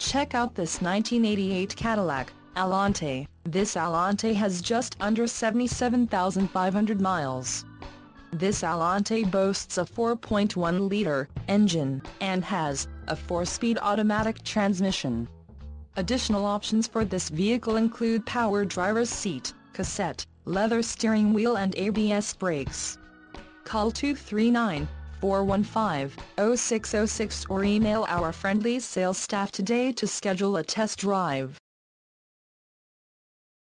Check out this 1988 Cadillac Allante. This Allante has just under 77,500 miles. This Allante boasts a 4.1-liter engine and has a 4-speed automatic transmission. Additional options for this vehicle include power driver's seat, cassette, leather steering wheel and ABS brakes. Call 239-415-0606 or email our friendly sales staff today to schedule a test drive.